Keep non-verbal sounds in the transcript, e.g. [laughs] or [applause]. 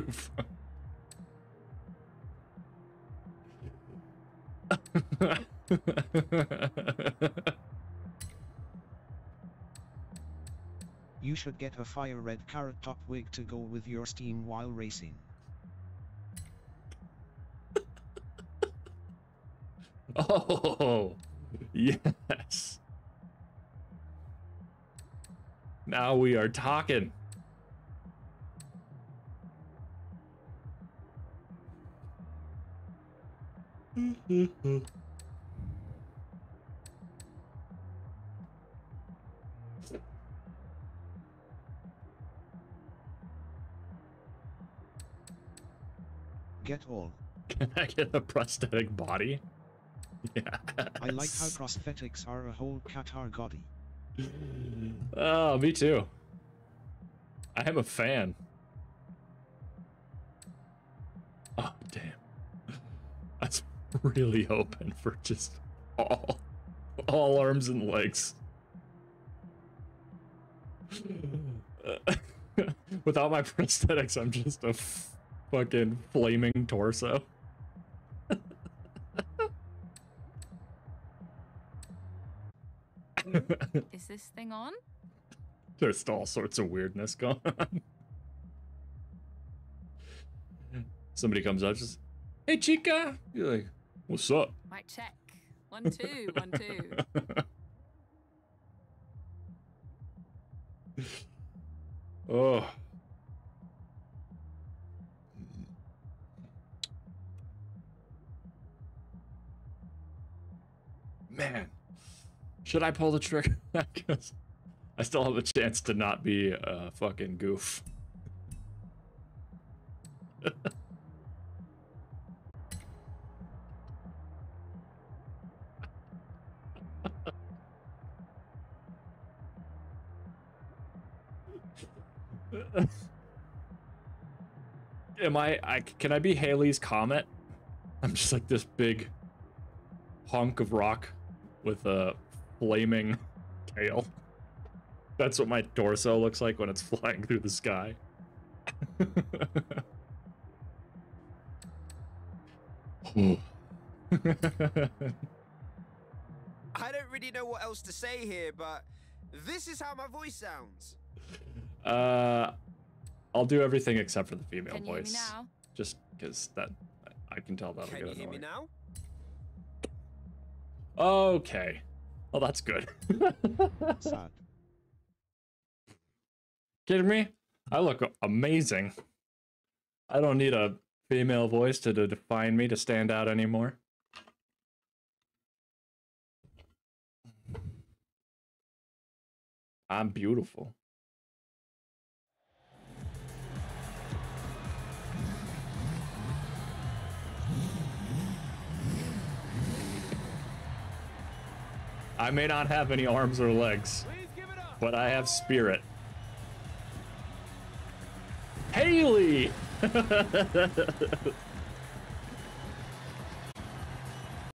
goof. You should get a fire red carrot top wig to go with your steam while racing. [laughs] oh, yes. Now we are talking. Get all. Can I get a prosthetic body? Yeah. [laughs] I like how prosthetics are a whole category. Oh, me too. I am a fan. [laughs] really hoping for just all, all arms and legs. [laughs] Without my prosthetics, I'm just a fucking flaming torso. [laughs] Is this thing on? There's all sorts of weirdness going on. Somebody comes up, just, hey, chica. You're like, what's up? Might check. One, two, one, two. [laughs] oh. Man, should I pull the trigger? [laughs] Because I still have a chance to not be a fucking goof. [laughs] Am I, I? Can I be Halley's comet? I'm just like this big hunk of rock with a flaming tail. That's what my torso looks like when it's [laughs] flying through the sky. I don't really know what else to say here, but this is how my voice sounds. Uh, I'll do everything except for the female Can you hear me voice, now? just because that I can tell that'll Can get you hear me annoying. now? Okay, well that's good. [laughs] Sad. Kidding me? I look amazing. I don't need a female voice to, to define me to stand out anymore. I'm beautiful. I may not have any arms or legs, but I have spirit. Halley! [laughs]